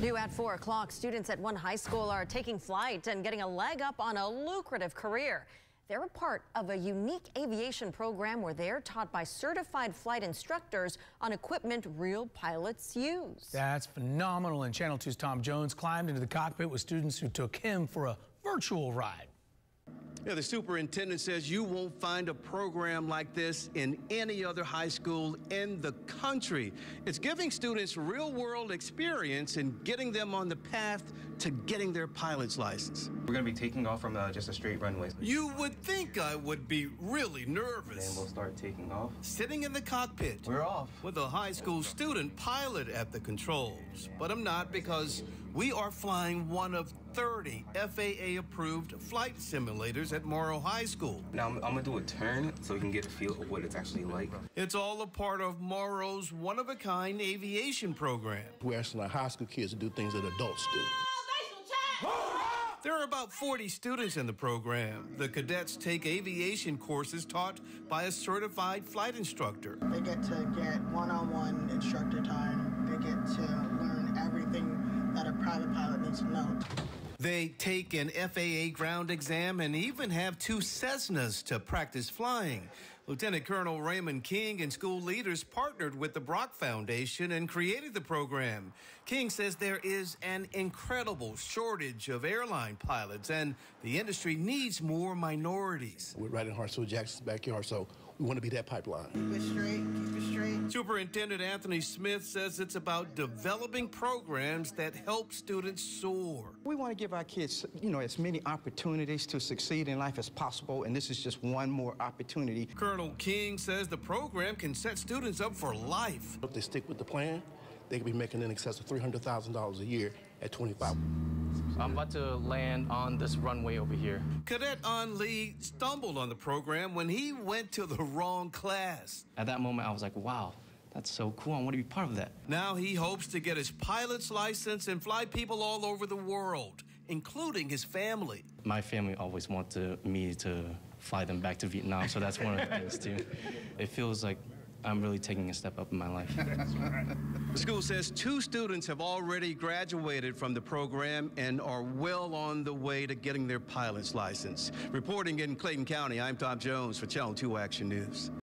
New at 4 o'clock, students at one high school are taking flight and getting a leg up on a lucrative career. They're a part of a unique aviation program where they're taught by certified flight instructors on equipment real pilots use. That's phenomenal. And Channel 2's Tom Jones climbed into the cockpit with students who took him for a virtual ride. Yeah, the superintendent says you won't find a program like this in any other high school in the country. It's giving students real world experience and getting them on the path to getting their pilot's license. We're going to be taking off from uh, just a straight runway. You would think I would be really nervous. Then we'll start taking off. Sitting in the cockpit. We're off. With a high school student pilot at the controls. But I'm not because we are flying one of 30 FAA approved flight simulators at Morrow High School. Now I'm, I'm, gonna do a turn so you can get a feel of what it's actually like. It's all a part of Morrow's one of a kind aviation program. We're asking our high school kids to do things that adults do. There are about 40 students in the program. The cadets take aviation courses taught by a certified flight instructor. They get to get one on one instructor time, they get to learn everything that a private pilot needs to know. They take an FAA ground exam and even have two Cessnas to practice flying. Lieutenant Colonel Raymond King and school leaders partnered with the Brock Foundation and created the program. King says there is an incredible shortage of airline pilots and the industry needs more minorities. We're right in Hartsfield Jackson's backyard, so we want to be that pipeline. Keep it straight, keep it straight. Superintendent Anthony Smith says it's about developing programs that help students soar. We want to give our kids, you know, as many opportunities to succeed in life as possible, and this is just one more opportunity. Colonel King says the program can set students up for life. If they stick with the plan, they could be making in excess of $300,000 a year at 25. I'm about to land on this runway over here. Cadet An Lee stumbled on the program when he went to the wrong class. At that moment, I was like, wow, that's so cool. I want to be part of that. Now he hopes to get his pilot's license and fly people all over the world, including his family. My family always wanted me to fly them back to Vietnam, so that's one of the things, too. It feels like I'm really taking a step up in my life. The school says two students have already graduated from the program and are well on the way to getting their pilot's license. Reporting in Clayton County, I'm Tom Jones for Channel 2 Action News.